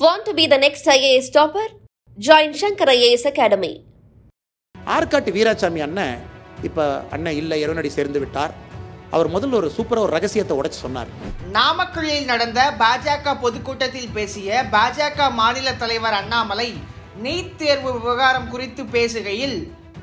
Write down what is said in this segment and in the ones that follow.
Want to be the next IAS topper? Join Shankar IAS Academy. ஆற்காட்டு Veerasamy அண்ணன் இப்போ அண்ணன் இல்லை இறைவனடி சேர்ந்து விட்டார் அவர் முதல்ல ஒரு சூப்பராக ஒரு ரகசியத்தை உடைச்சு சொன்னார் நாமக்கல்லில் நடந்த பாஜக பொதுக்கூட்டத்தில் பேசிய பாஜக மாநில தலைவர் அண்ணாமலை நீட் தேர்வு விவகாரம் குறித்து பேசுகையில்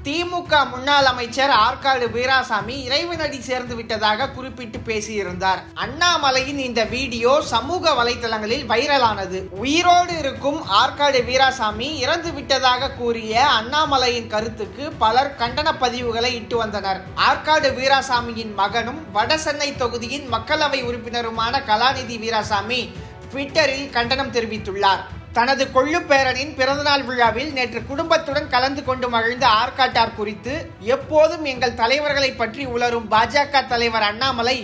திமுக முன்னாள் அமைச்சர் ஆற்காடு வீராசாமி இறைவனடி சேர்ந்து விட்டதாக குறிப்பிட்டு பேசியிருந்தார். அண்ணாமலையின் இந்த வீடியோ சமூக வலைதளங்களில் வைரலானது. உயிரோடு இருக்கும் ஆற்காடு வீராசாமி இறந்து விட்டதாக கூறிய அண்ணாமலையின் கருத்துக்கு பலர் கண்டன பதிவுகளை இட்டு வந்தனர். ஆற்காடு வீராசாமியின் மகனும் வடசென்னை தொகுதியின் மக்களவை உறுப்பினருமான கலாநிதி வீராசாமி ட்விட்டரில் கண்டனம் தெரிவித்துள்ளார். தனது கொள்ளு பேரனின் பிறந்தநாள் விழாவில் நேற்று குடும்பத்துடன் கலந்து கொண்டு மகிழ்ந்த ஆர்காட்டார் குறித்து எப்போதும் எங்கள் தலைவர்களை பற்றி உளரும் பாஜக தலைவர் அண்ணாமலை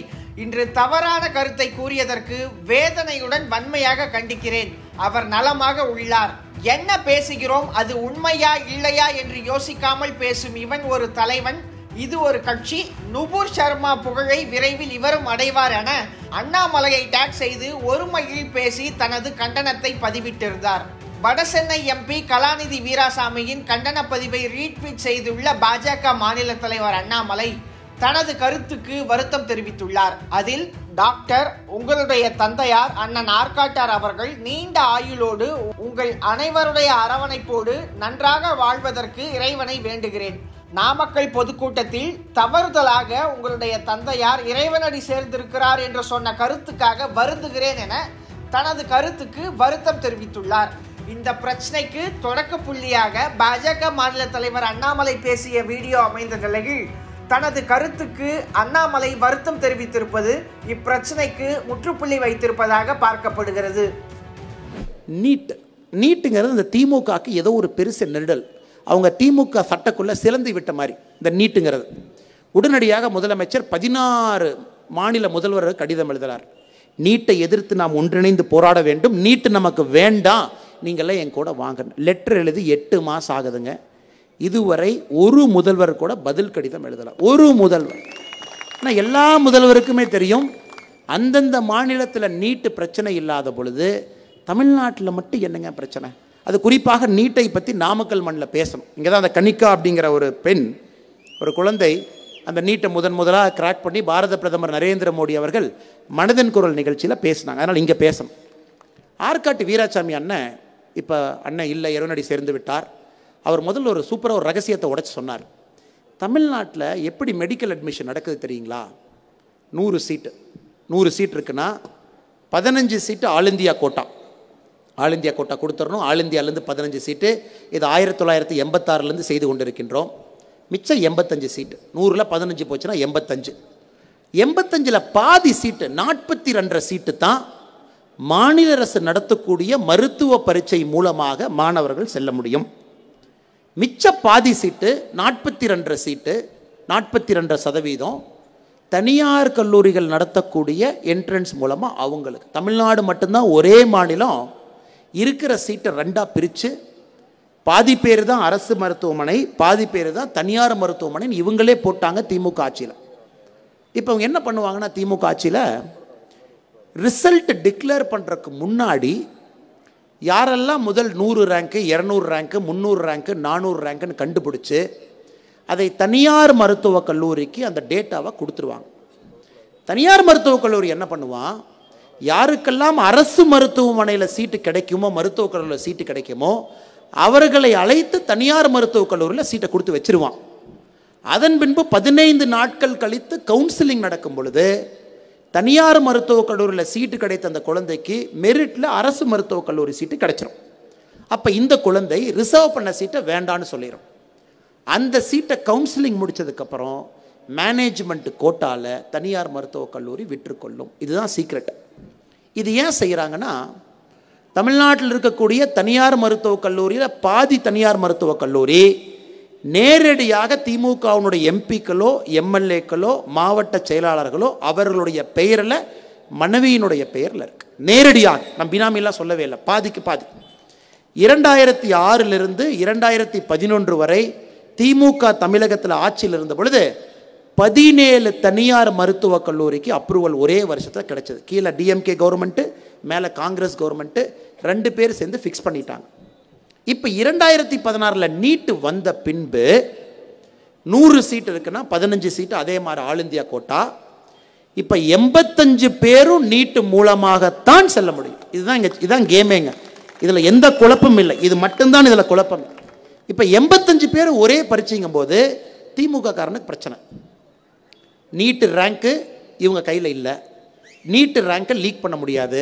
இன்று தவறான கருத்தை கூறியதற்கு வேதனையுடன் வன்மையாக கண்டிக்கிறேன். அவர் நலமாக உள்ளார். என்ன பேசுகிறோம்? அது உண்மையா இல்லையா என்று யோசிக்காமல் பேசும் இவன் ஒரு தலைவன். இது ஒரு கட்சி. நுபுர் சர்மா புகழை விரைவில் இவரும் அடைவார் என அண்ணாமலையை டேக் செய்து ஒருமையில் பேசி தனது கண்டனத்தை பதிவிட்டிருந்தார். வடசென்னை எம்பி கலாநிதி வீராசாமியின் கண்டன பதிவை ரீட்வீட் செய்துள்ள பாஜக மாநில தலைவர் அண்ணாமலை தனது கருத்துக்கு வருத்தம் தெரிவித்துள்ளார். அதில் டாக்டர் உங்களுடைய தந்தையார் அண்ணன் ஆர்காட்டார் அவர்கள் நீண்ட ஆயுளோடு உங்கள் அனைவருடைய அரவணைப்போடு நன்றாக வாழ்வதற்கு இறைவனை வேண்டுகிறேன். நாமக்கல் பொதுக்கூட்டத்தில் தவறுதலாக உங்களுடைய தந்தையார் இறைவனடி சேர்ந்திருக்கிறார் என்று சொன்ன கருத்துக்காக வருந்துகிறேன் என தனது கருத்துக்கு வருத்தம் தெரிவித்துள்ளார். இந்த பிரச்சனைக்கு தொடக்க புள்ளியாக பாஜக மாநில தலைவர் அண்ணாமலை பேசிய வீடியோ அமைந்த நிலையில் தனது கருத்துக்கு அண்ணாமலை வருத்தம் தெரிவித்திருப்பது இப்பிரச்சனைக்கு முற்றுப்புள்ளி வைத்திருப்பதாக பார்க்கப்படுகிறது. நீட் நீட்டுங்கிறது இந்த திமுகக்கு ஏதோ ஒரு பெருசு நெருடல். அவங்க திமுக சட்டக்குள்ளே சிலந்து விட்ட மாதிரி இந்த நீட்டுங்கிறது. உடனடியாக முதலமைச்சர் பதினாறு மாநில முதல்வர் கடிதம் எழுதுகிறார் நீட்டை எதிர்த்து நாம் ஒன்றிணைந்து போராட வேண்டும். நீட்டு நமக்கு வேண்டாம். நீங்களாம் என் கூட வாங்கணும். லெட்டர் எழுதி எட்டு மாதம் ஆகுதுங்க. இதுவரை ஒரு முதல்வர் கூட பதில் கடிதம் எழுதலாம் ஒரு முதல்வர். ஆனால் எல்லா முதல்வருக்குமே தெரியும் அந்தந்த மாநிலத்தில் நீட்டு பிரச்சனை இல்லாத பொழுது தமிழ்நாட்டில் மட்டும் என்னங்க பிரச்சனை? அது குறிப்பாக நீட்டை பற்றி நாமக்கல் மண்ணில் பேசணும். இங்கே தான் அந்த கனிக்கா அப்படிங்கிற ஒரு பெண் ஒரு குழந்தை அந்த நீட்டை முதன் முதலாக கிராக் பண்ணி பாரத பிரதமர் நரேந்திர மோடி அவர்கள் மனதின் குரல் நிகழ்ச்சியில் பேசினாங்க. அதனால் இங்கே பேசணும். ஆற்காட்டு வீராசாமி அண்ணன் இப்போ அண்ணன் இல்லை இறைவனடி சேர்ந்து விட்டார். அவர் முதல்ல ஒரு சூப்பராக ஒரு ரகசியத்தை உடச்சி சொன்னார். தமிழ்நாட்டில் எப்படி மெடிக்கல் அட்மிஷன் நடக்குது தெரியுங்களா? நூறு சீட்டு நூறு சீட் இருக்குன்னா பதினஞ்சு seat all India quota. All India quota கொடுத்துடணும் ஆல் இந்தியாவிலேருந்து பதினஞ்சு சீட்டு. இது ஆயிரத்தி தொள்ளாயிரத்தி எண்பத்தாறுலேருந்து செய்து கொண்டிருக்கின்றோம். மிச்சம் எண்பத்தஞ்சு சீட்டு. நூறில் பதினஞ்சு போச்சுன்னா எண்பத்தஞ்சு. எண்பத்தஞ்சில் பாதி சீட்டு நாற்பத்தி ரெண்டரை சீட்டு தான் மாநில அரசு நடத்தக்கூடிய மருத்துவ பரீட்சை மூலமாக மாணவர்கள் செல்ல முடியும். மிச்ச பாதி சீட்டு நாற்பத்தி ரெண்டரை சீட்டு நாற்பத்தி ரெண்டரை சதவீதம் தனியார் கல்லூரிகள் நடத்தக்கூடிய என்ட்ரன்ஸ் மூலமாக அவங்களுக்கு. தமிழ்நாடு மட்டும்தான் ஒரே மாநிலம் இருக்கிற சீட்டை ரெண்டாக பிரித்து பாதி பேர் தான் அரசு மருத்துவமனை பாதி பேர் தான் தனியார் மருத்துவமனைன்னு இவங்களே போட்டாங்க திமுக ஆட்சியில். இப்போ அவங்க என்ன பண்ணுவாங்கன்னா திமுக ஆட்சியில் ரிசல்ட் டிக்ளேர் பண்ணுறதுக்கு முன்னாடி யாரெல்லாம் முதல் நூறு ரேங்க்கு இரநூறு ரேங்க்கு முந்நூறு ரேங்க்கு நானூறு ரேங்க்குன்னு கண்டுபிடிச்சி அதை தனியார் மருத்துவக் கல்லூரிக்கு அந்த டேட்டாவை கொடுத்துருவாங்க. தனியார் மருத்துவக் கல்லூரி என்ன பண்ணுவான்? யாருக்கெல்லாம் அரசு மருத்துவமனையில் சீட்டு கிடைக்குமோ மருத்துவக் கல்லூரியில் சீட்டு கிடைக்குமோ அவர்களை அழைத்து தனியார் மருத்துவக் கல்லூரியில் சீட்டை கொடுத்து வச்சிருவான். அதன் பின்பு பதினைந்து நாட்கள் கழித்து கவுன்சிலிங் நடக்கும் பொழுது தனியார் மருத்துவக் கல்லூரியில் சீட்டு கிடைத்த அந்த குழந்தைக்கு மெரிட்டில் அரசு மருத்துவக் கல்லூரி சீட்டு கிடைச்சிரும். அப்போ இந்த குழந்தை ரிசர்வ் பண்ண சீட்டை வேண்டான்னு சொல்லிடும் அந்த சீட்டை கவுன்சிலிங் முடித்ததுக்கப்புறம் மேனேஜ்மெண்ட் கோட்டாவில் தனியார் மருத்துவக் கல்லூரி விற்றுக்கொள்ளும். இதுதான் சீக்ரெட் இது ஏன் செய்கிறாங்கன்னா தமிழ்நாட்டில் இருக்கக்கூடிய தனியார் மருத்துவக் கல்லூரியில் பாதி தனியார் மருத்துவக் கல்லூரி நேரடியாக திமுகவினுடைய எம்பிக்களோ எம்எல்ஏக்களோ மாவட்ட செயலாளர்களோ அவர்களுடைய பெயரில் மனைவியினுடைய பெயரில் இருக்கு. நேரடியாக நம்ம பினாமிலாம் சொல்லவே இல்லை பாதிக்கு பாதி. இரண்டாயிரத்தி ஆறிலிருந்து இரண்டாயிரத்தி பதினொன்று வரை திமுக தமிழகத்தில் ஆட்சியில் இருந்த பொழுது பதினேழு தனியார் மருத்துவக் கல்லூரிக்கு அப்ரூவல் ஒரே வருஷத்தில் கிடச்சிது. கீழே டிஎம்கே கவர்மெண்ட்டு மேலே காங்கிரஸ் கவர்மெண்ட்டு ரெண்டு பேர் சேர்ந்து ஃபிக்ஸ் பண்ணிட்டாங்க. இப்போ இரண்டாயிரத்தி பதினாறில் நீட்டு வந்த பின்பு நூறு சீட் இருக்குன்னா பதினஞ்சு சீட்டு அதே மாதிரி ஆல் இந்தியா கோட்டா இப்போ எண்பத்தஞ்சு பேரும் நீட்டு மூலமாகத்தான் செல்ல முடியும். இதுதான் இங்கே இதுதான் கேமேங்க இதில் எந்த குழப்பமும் இல்லை. இது மட்டும்தான் இதில் குழப்பம். இப்போ எண்பத்தஞ்சு பேர் ஒரே பரீட்சைங்கும் போது திமுக காரனுக்கு பிரச்சனை. நீட்டு ரேங்க்கு இவங்க கையில் இல்லை. நீட்டு ரேங்க்கை லீக் பண்ண முடியாது.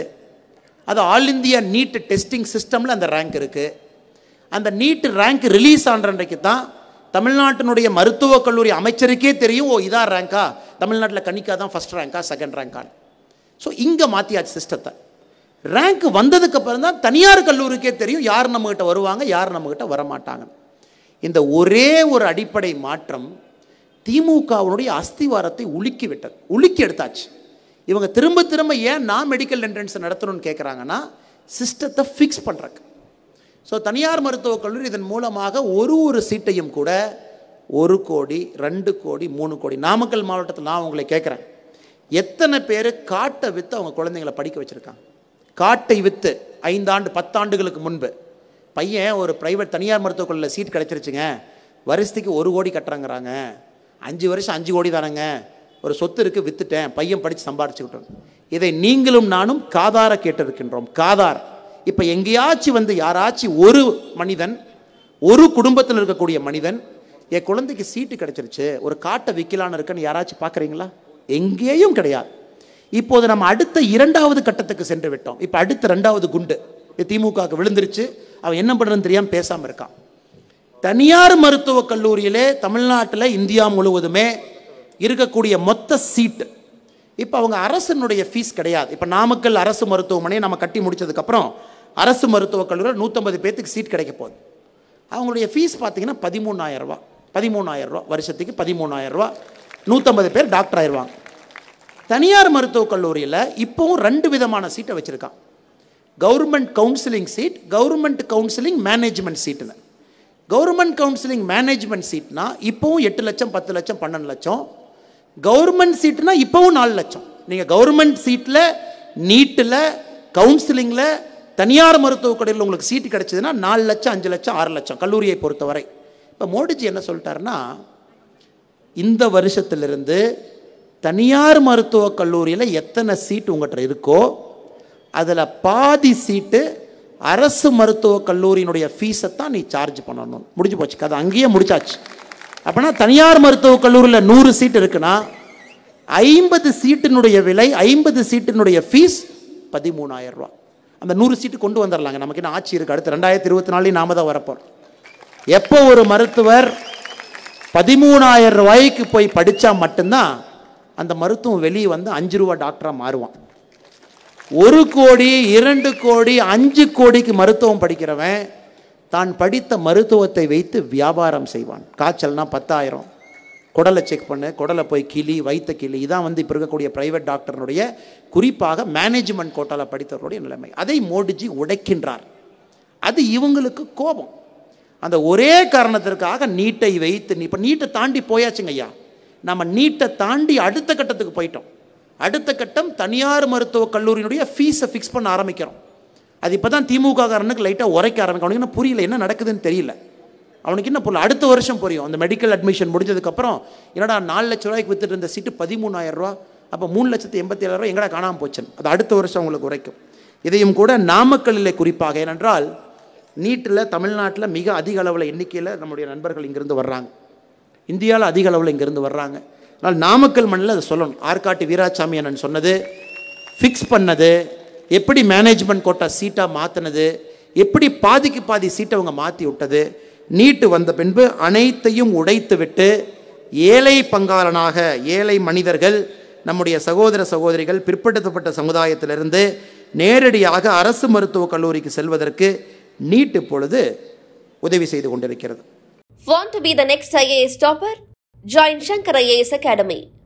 அது ஆல் இந்தியா நீட் டெஸ்டிங் சிஸ்டமில் அந்த ரேங்க் இருக்குது அந்த நீட் ரேங்க் ரிலீஸ் ஆன்றன்றைக்கு தான் தமிழ்நாட்டினுடைய மருத்துவக் கல்லூரி அமைச்சருக்கே தெரியும் ஓ இதான் ரேங்கா தமிழ்நாட்டில் கணிக்கா தான் ஃபஸ்ட் ரேங்கா செகண்ட் ரேங்கான்னு ஸோ இங்கே மாற்றியாச்சு சிஸ்டத்தை ரேங்க் வந்ததுக்கு அப்புறம் தான் தனியார் கல்லூரிக்கே தெரியும் யார் நம்மகிட்ட வருவாங்க யார் நம்மகிட்ட வரமாட்டாங்க. இந்த ஒரே ஒரு அடிப்படை மாற்றம் திமுகவுடைய அஸ்திவாரத்தை உலுக்கி விட்டது. உலுக்கி எடுத்தாச்சு. இவங்க திரும்ப திரும்ப ஏன் நான் மெடிக்கல் என்ட்ரன்ஸ் நடத்தணும்னு கேட்குறாங்கன்னா சிஸ்டத்தை ஃபிக்ஸ் பண்ணுறக்கு ஸோ தனியார் மருத்துவக் கல்லூரி இதன் மூலமாக ஒரு ஒரு சீட்டையும் கூட ஒரு கோடி ரெண்டு கோடி மூணு கோடி நாமக்கல் மாவட்டத்தில் நான் உங்களை கேட்குறேன் எத்தனை பேர் காட்டை விற்று அவங்க குழந்தைங்களை படிக்க வச்சுருக்காங்க? காட்டை விற்று ஐந்தாண்டு பத்தாண்டுகளுக்கு முன்பு. பையன் ஒரு ப்ரைவேட் தனியார் மருத்துவக் கல்லூரியில் சீட் கிடச்சிருச்சுங்க. வருஷத்துக்கு ஒரு கோடி கட்டுறாங்கிறாங்க. அஞ்சு வருஷம் அஞ்சு கோடி தானேங்க. ஒரு சொத்து இருக்குது விற்றுட்டேன் பையன் படித்து சம்பாரிச்சுக்கிட்டோம் இதை நீங்களும் நானும் காதார கேட்டிருக்கின்றோம் காதார். இப்போ எங்கேயாச்சும் வந்து யாராச்சும் ஒரு மனிதன் ஒரு குடும்பத்தில் இருக்கக்கூடிய மனிதன் என் குழந்தைக்கு சீட்டு கிடைச்சிருச்சு ஒரு காட்டை விற்கலான்னு இருக்குன்னு யாராச்சும் பார்க்குறீங்களா எங்கேயும் கிடையாது. இப்போது நம்ம அடுத்த இரண்டாவது கட்டத்துக்கு சென்று விட்டோம். இப்போ அடுத்த ரெண்டாவது குண்டு திமுகவுக்கு விழுந்துருச்சு அவன் என்ன பண்ணுறன்னு தெரியாமல் பேசாமல் இருக்கான். தனியார் மருத்துவக் கல்லூரியிலே தமிழ்நாட்டில் இந்தியா முழுவதுமே இருக்கக்கூடிய மொத்த சீட்டு இப்போ அவங்க அரசனுடைய ஃபீஸ் கிடையாது. இப்போ நாமக்கல் அரசு மருத்துவமனையை நம்ம கட்டி முடிச்சதுக்கப்புறம் அரசு மருத்துவக் கல்லூரியில் நூற்றம்பது பேர்த்துக்கு சீட் கிடைக்க போகுது. அவங்களுடைய ஃபீஸ் பார்த்தீங்கன்னா பதிமூணாயிரம் ரூபா வருஷத்துக்கு பதிமூணாயிரரூபா நூற்றம்பது பேர் டாக்டர் ஆயிடுவாங்க தனியார் மருத்துவக் கல்லூரியில் இப்போவும் ரெண்டு விதமான சீட்டை வச்சுருக்கான். Government counselling seat government counselling management சீட்டுன்னு government counselling management சீட்னா இப்போவும் எட்டு லட்சம் பத்து லட்சம் பன்னெண்டு லட்சம். கவர்மெண்ட் சீட்னா இப்போவும் நாலு லட்சம். நீங்கள் கவர்மெண்ட் சீட்டில் நீட்டில் கவுன்சிலிங்கில் தனியார் மருத்துவக் கடையில் உங்களுக்கு சீட்டு கிடச்சிதுன்னா நாலு லட்சம் அஞ்சு லட்சம் ஆறு லட்சம் கல்லூரியை பொறுத்தவரை. இப்போ மோடிஜி என்ன சொல்லிட்டாருன்னா இந்த வருஷத்திலிருந்து தனியார் மருத்துவக் கல்லூரியில் எத்தனை சீட் உங்கள்கிட்ட இருக்கோ அதில் பாதி சீட்டு அரசு மருத்துவக் கல்லூரியினுடைய ஃபீஸை தான் நீ சார்ஜ் பண்ணணும். முடிஞ்சு போச்சு. கதை அங்கேயே முடிச்சாச்சு. அப்படின்னா தனியார் மருத்துவக் கல்லூரியில் நூறு சீட் இருக்குன்னா ஐம்பது சீட்டினுடைய விலை ஐம்பது சீட்டினுடைய ஃபீஸ் பதிமூணாயிரம் ரூபா அந்த நூறு சீட்டு கொண்டு வந்துடலாங்க நமக்கு என்ன ஆட்சி இருக்குது அடுத்து ரெண்டாயிரத்தி இருபத்தி நாலு நாம தான் வரப்போகிறோம் எப்போ ஒரு மருத்துவர் பதிமூணாயிரம் ரூபாய்க்கு போய் படித்தா மட்டும்தான் அந்த மருத்துவம் வெளியே வந்து அஞ்சு ரூபா டாக்டராக மாறுவான். ஒரு கோடி இரண்டு கோடி அஞ்சு கோடிக்கு மருத்துவம் படிக்கிறவன் தான் படித்த மருத்துவத்தை வைத்து வியாபாரம் செய்வான். காய்ச்சல்னா பத்தாயிரம். குடலை செக் பண்ணு குடலை போய் கிளி வைத்த கிளி இதான் வந்து இப்போ இருக்கக்கூடிய ப்ரைவேட் டாக்டர்னுடைய குறிப்பாக மேனேஜ்மெண்ட் கோட்டாவில் படித்தவருடைய நிலைமை. அதை மோடிஜி உடைக்கின்றார். அது இவங்களுக்கு கோபம். அந்த ஒரே காரணத்திற்காக நீட்டை வைத்து இப்போ நீட்டை தாண்டி போயாச்சுங்க ஐயா. நம்ம நீட்டை தாண்டி அடுத்த கட்டத்துக்கு போயிட்டோம். அடுத்த கட்டம் தனியார் மருத்துவக் கல்லூரியினுடைய ஃபீஸை ஃபிக்ஸ் பண்ண ஆரம்பிக்கிறோம். அது இப்போ தான் திமுக காரனுக்கு லைட்டாக உரைக்க ஆரம்பிக்கும் அவனுக்கு என்ன புரியல என்ன நடக்குதுன்னு தெரியல. அவனுக்கு என்ன புரியல அடுத்த வருஷம் புரியும். அந்த மெடிக்கல் அட்மிஷன் முடிஞ்சதுக்கப்புறம் என்னடா நாலு லட்ச ரூபாய்க்கு வித்துட்டு இருந்த சீட்டு பதிமூணாயிரம் ரூபா அப்போ மூணு லட்சத்து எண்பத்தி ஏழாயிரம் ரூபா எங்கடா காணாமல் போச்சுன்னு. அது அடுத்த வருஷம் உங்களுக்கு உரைக்கும். இதையும் கூட நாமக்கல்லில் குறிப்பாக ஏனென்றால் நீட்டில் தமிழ்நாட்டில் மிக அதிக அளவில் எண்ணிக்கையில் நம்முடைய நண்பர்கள் இங்கிருந்து வர்றாங்க. இந்தியாவில் அதிக அளவில் இங்கிருந்து வர்றாங்க. ஆனால் நாமக்கல் மண்ணில் அதை சொல்லணும் ஆற்காட்டு வீராசாமி அண்ணன் சொன்னது ஃபிக்ஸ் பண்ணது எப்படி மேனேஜ்மெண்ட் கோட்டா சீட்டாக மாற்றினது எப்படி பாதிக்கு பாதி சீட்டை அவங்க மாற்றி விட்டது நீட்டு வந்த பின்பு அனைத்தையும் உடைத்து விட்டு ஏழை பங்காளனாக ஏழை மனிதர்கள் நம்முடைய சகோதர சகோதரிகள் பிற்படுத்தப்பட்ட சமுதாயத்திலிருந்து நேரடியாக அரசு மருத்துவக் கல்லூரிக்கு செல்வதற்கு நீட் இப்பொழுது உதவி செய்து கொண்டிருக்கிறது Want to be the next IAS topper? Join Shankar IAS Academy.